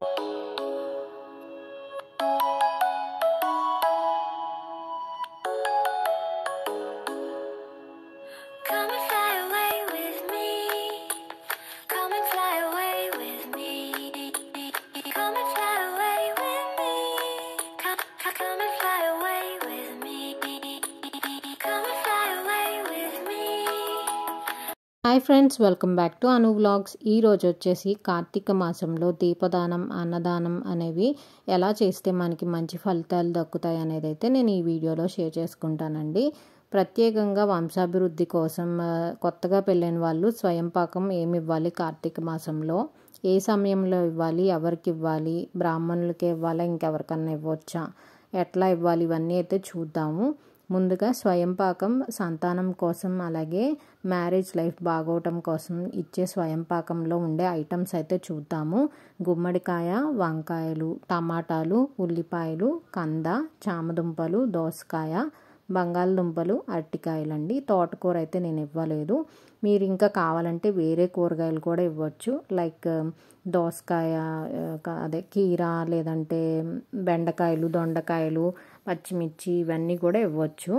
Música hi friends welcome back to Anu vlogs. ఈ రోజు వచ్చేసి కార్తీక మాసంలో దీపదానం అన్నదానం అనేవి ఎలా చేస్తే మనకి మంచి ఫలితాలు దక్కుతాయి అనేది అయితే నేను ఈ వీడియోలో షేర్ చేసుకుంటానండి. ప్రత్యేకంగా వంశాభివృద్ధి కోసం కొత్తగా పెళ్ళైన వాళ్ళు స్వయం పాకం ఏమి ఇవ్వాలి కార్తీక మాసంలో? ఏ సమయంలో ఇవ్వాలి? ఎవరికి ఇవ్వాలి? బ్రాహ్మణులకి ఇవ్వాలా? ఇంకెవరికన్నా ఇవ్వచ్చా? ఎట్లా ఇవ్వాలి? ఇవన్నీ అయితే చూద్దాము. ముందుగా స్వయం పాకం సంతానం కోసం అలాగే మ్యారేజ్ లైఫ్ బాగోవటం కోసం ఇచ్చే స్వయం పాకంలో ఉండే ఐటమ్స్ అయితే చూద్దాము. గుమ్మడికాయ వంకాయలు టమాటాలు ఉల్లిపాయలు కంద చామదుంపలు దోసకాయ బంగాళదుంపలు అరటికాయలు అండి తోటకూర అయితే నేను ఇవ్వలేదు. మీరు ఇంకా కావాలంటే వేరే కూరగాయలు కూడా ఇవ్వచ్చు. లైక్ దోసకాయ అదే కీర లేదంటే బెండకాయలు దొండకాయలు పచ్చిమిర్చి ఇవన్నీ కూడా ఇవ్వచ్చు.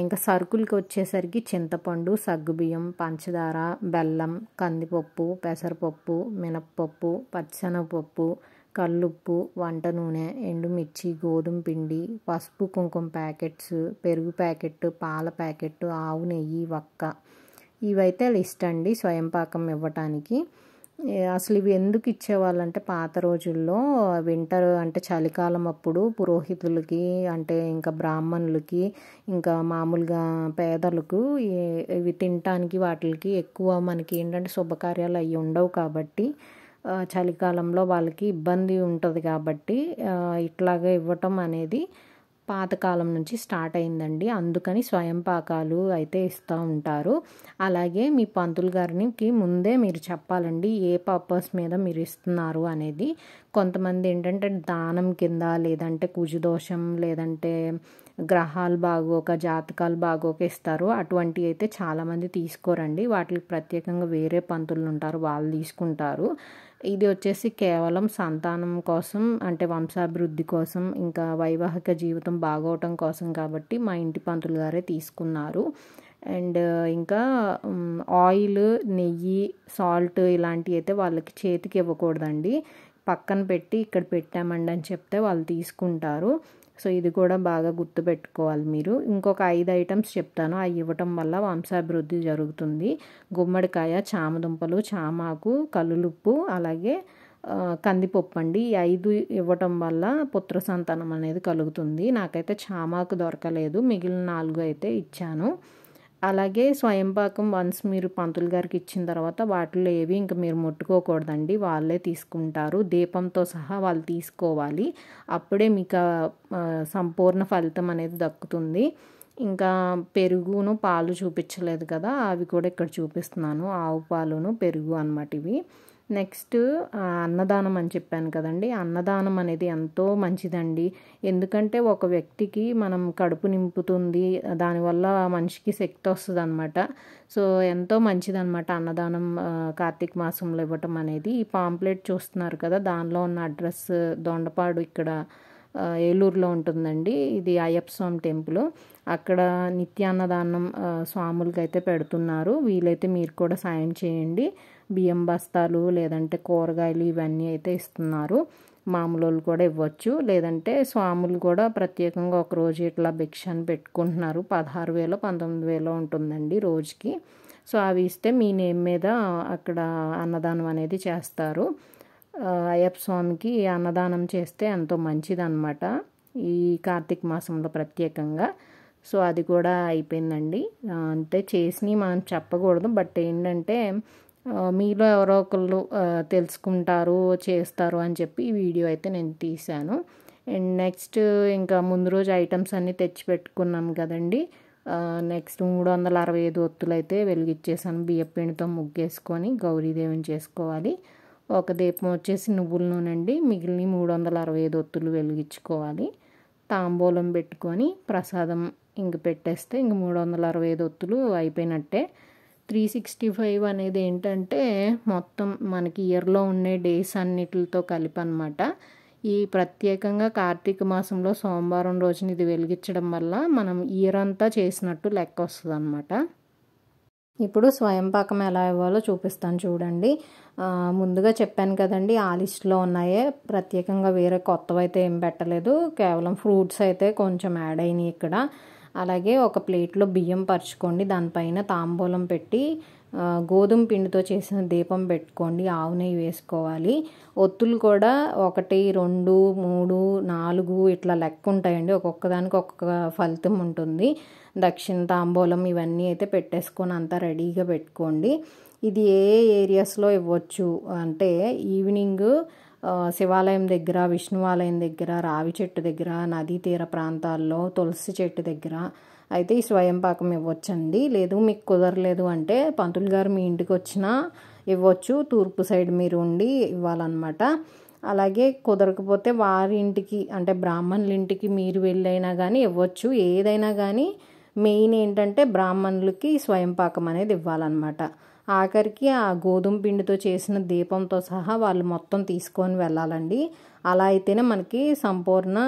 ఇంకా సరుకులకి వచ్చేసరికి చింతపండు సగ్గుబియ్యం పంచదార బెల్లం కందిపప్పు పెసరపప్పు మినప్పప్పు పచ్చనపప్పు కల్లుప్పు వంట నూనె ఎండుమిర్చి గోధుమ పిండి పసుపు కుంకుమ ప్యాకెట్స్ పెరుగు ప్యాకెట్ పాల ప్యాకెట్ ఆవు నెయ్యి వక్క. ఇవైతే లిస్ట్ అండి స్వయం పాకం ఇవ్వటానికి. అసలు ఇవి ఎందుకు ఇచ్చేవాళ్ళంటే పాత రోజుల్లో వింటర్ అంటే చలికాలం అప్పుడు పురోహితులకి అంటే ఇంకా బ్రాహ్మణులకి ఇంకా మామూలుగా పేదలకు ఇవి తినటానికి వాటికి ఎక్కువ మనకి ఏంటంటే శుభకార్యాలు అవి ఉండవు కాబట్టి చలికాలంలో వాళ్ళకి ఇబ్బంది ఉంటుంది కాబట్టి ఇట్లాగా ఇవ్వటం అనేది పాతకాలం నుంచి స్టార్ట్ అయిందండి. అందుకని స్వయం పాకాలు అయితే ఇస్తూ ఉంటారు. అలాగే మీ పంతులు గారికి ముందే మీరు చెప్పాలండి ఏ పర్పస్ మీద మీరు ఇస్తున్నారు అనేది. కొంతమంది ఏంటంటే దానం కింద లేదంటే కుజుదోషం లేదంటే గ్రహాలు బాగోక జాతకాలు బాగోక ఇస్తారు. అటువంటివి అయితే చాలామంది తీసుకోరండి. వాటికి ప్రత్యేకంగా వేరే పంతులు ఉంటారు వాళ్ళు తీసుకుంటారు. ఇది వచ్చేసి కేవలం సంతానం కోసం అంటే వంశాభివృద్ధి కోసం ఇంకా వైవాహిక జీవితం బాగోవటం కోసం కాబట్టి మా ఇంటి పంతులు గారే తీసుకున్నారు. అండ్ ఇంకా ఆయిల్ నెయ్యి సాల్ట్ ఇలాంటివి అయితే వాళ్ళకి చేతికి ఇవ్వకూడదండి. పక్కన పెట్టి ఇక్కడ పెట్టామండి అని చెప్తే వాళ్ళు తీసుకుంటారు. సో ఇది కూడా బాగా గుర్తుపెట్టుకోవాలి మీరు. ఇంకొక ఐదు ఐటమ్స్ చెప్తాను. అవి ఇవ్వటం వల్ల వంశాభివృద్ధి జరుగుతుంది. గుమ్మడికాయ చామదుంపలు చామాకు కల్లులుప్పు అలాగే కందిపప్పు అండి. ఈ ఐదు ఇవ్వటం వల్ల పుత్ర సంతానం అనేది కలుగుతుంది. నాకైతే చామాకు దొరకలేదు. మిగిలిన నాలుగు అయితే ఇచ్చాను. అలాగే స్వయంపాకం వన్స్ మీరు పంతులు గారికి ఇచ్చిన తర్వాత వాటిలో ఏవి ఇంకా మీరు ముట్టుకోకూడదండి వాళ్ళే తీసుకుంటారు. దీపంతో సహా వాళ్ళు తీసుకోవాలి. అప్పుడే మీకు సంపూర్ణ ఫలితం అనేది దక్కుతుంది. ఇంకా పెరుగును పాలు చూపించలేదు కదా అవి కూడా ఇక్కడ చూపిస్తున్నాను. ఆవు పాలును పెరుగు అన్నమాట ఇవి. నెక్స్ట్ అన్నదానం అని చెప్పాను కదండి. అన్నదానం అనేది ఎంతో మంచిదండి. ఎందుకంటే ఒక వ్యక్తికి మనం కడుపు నింపుతుంది దానివల్ల మనిషికి శక్తి వస్తుంది అనమాట సో ఎంతో మంచిదనమాట అన్నదానం కార్తీక మాసంలో ఇవ్వటం అనేది. ఈ పాంప్లెట్ చూస్తున్నారు కదా దానిలో ఉన్న అడ్రస్ దొండపాడు ఇక్కడ ఏలూరులో ఉంటుందండి. ఇది అయ్యప్ప స్వామి టెంపుల్. అక్కడ నిత్యాన్నదానం స్వాములకైతే పెడుతున్నారు. వీలైతే మీరు కూడా సాయం చేయండి. బియ్యం బస్తాలు లేదంటే కూరగాయలు ఇవన్నీ అయితే ఇస్తున్నారు. మామూలు వాళ్ళు కూడా ఇవ్వచ్చు. లేదంటే స్వాములు కూడా ప్రత్యేకంగా ఒక రోజు ఇట్లా భిక్షను పెట్టుకుంటున్నారు. పదహారు వేలు పంతొమ్మిది వేలు ఉంటుందండి రోజుకి. సో అవి ఇస్తే మీ నేమ్ మీద అక్కడ అన్నదానం అనేది చేస్తారు. అయ్యప్ప స్వామికి అన్నదానం చేస్తే ఎంతో మంచిదన్నమాట ఈ కార్తీక మాసంలో ప్రత్యేకంగా. సో అది కూడా అయిపోయిందండి. అంటే చేసినవి మనం చెప్పకూడదు. బట్ ఏంటంటే మీలో ఎవరో ఒకళ్ళు తెలుసుకుంటారు చేస్తారు అని చెప్పి ఈ వీడియో అయితే నేను తీశాను. అండ్ నెక్స్ట్ ఇంకా ముందు రోజు ఐటమ్స్ అన్నీ తెచ్చి పెట్టుకున్నాం కదండి నెక్స్ట్ మూడు వందల అరవై ఐదు ఒత్తులు అయితే వెలిగించేసాను బియ్యపిండితో ముగ్గేసుకొని గౌరీదేవిని చేసుకోవాలి. ఒక దీపం వచ్చేసి నువ్వుల నూనె అండి. మిగిలిన మూడు వందల అరవై ఐదు ఒత్తులు వెలిగించుకోవాలి. తాంబూలం పెట్టుకొని ప్రసాదం ఇంక పెట్టేస్తే ఇంక మూడు వందల అరవై ఐదు ఒత్తులు అయిపోయినట్టే. త్రీ సిక్స్టీ ఫైవ్ అనేది ఏంటంటే మొత్తం మనకి ఇయర్లో ఉండే డేస్ అన్నిటితో కలిపి అనమాట ఈ ప్రత్యేకంగా కార్తీక మాసంలో సోమవారం రోజున ఇది వెలిగించడం వల్ల మనం ఇయర్ అంతా చేసినట్టు లెక్క వస్తుంది అనమాట ఇప్పుడు స్వయం పాకం ఎలా ఇవ్వాలో చూపిస్తాను చూడండి. ముందుగా చెప్పాను కదండి ఆ లిస్ట్లో ఉన్నాయే. ప్రత్యేకంగా వేరే కొత్తవి అయితే ఏం పెట్టలేదు. కేవలం ఫ్రూట్స్ అయితే కొంచెం యాడ్ అయినాయి ఇక్కడ. అలాగే ఒక ప్లేట్లో బియ్యం పరుచుకోండి దానిపైన తాంబూలం పెట్టి గోధుమ పిండితో చేసిన దీపం పెట్టుకోండి ఆవు నెయ్యి వేసుకోవాలి. ఒత్తులు కూడా ఒకటి రెండు మూడు నాలుగు ఇట్లా లెక్క ఉంటాయండి. ఒక్కొక్క దానికి ఒక్కొక్క ఫలితం ఉంటుంది. దక్షిణ తాంబూలం ఇవన్నీ అయితే పెట్టేసుకొని అంతా రెడీగా పెట్టుకోండి. ఇది ఏ ఏరియాస్లో ఇవ్వచ్చు అంటే ఈవినింగ్ శివాలయం దగ్గర విష్ణువాలయం దగ్గర రావి చెట్టు దగ్గర నదీ తీర ప్రాంతాల్లో తులసి చెట్టు దగ్గర అయితే ఈ స్వయం పాకం ఇవ్వచ్చండి. లేదు మీకు కుదరలేదు అంటే పంతులు గారు మీ ఇంటికి వచ్చినా ఇవ్వచ్చు. తూర్పు సైడ్ మీరు ఉండి ఇవ్వాలన్నమాట. అలాగే కుదరకపోతే వారి ఇంటికి అంటే బ్రాహ్మణుల ఇంటికి మీరు వెళ్ళైనా కానీ ఇవ్వచ్చు. ఏదైనా కానీ మెయిన్ ఏంటంటే బ్రాహ్మణులకి స్వయం పాకం అనేది ఇవ్వాలన్నమాట. ఆఖరికి ఆ గోధుమ పిండితో చేసిన దీపంతో సహా వాళ్ళు మొత్తం తీసుకొని వెళ్ళాలండి. అలా అయితేనే మనకి సంపూర్ణ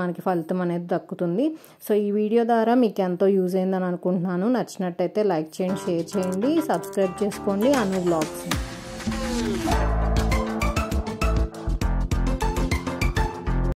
మనకి ఫలితం అనేది దక్కుతుంది. సో ఈ వీడియో ద్వారా మీకు ఎంతో యూజ్ అయిందని అనుకుంటున్నాను. నచ్చినట్టయితే లైక్ చేయండి షేర్ చేయండి సబ్స్క్రైబ్ చేసుకోండి. అను బ్లాగ్స్.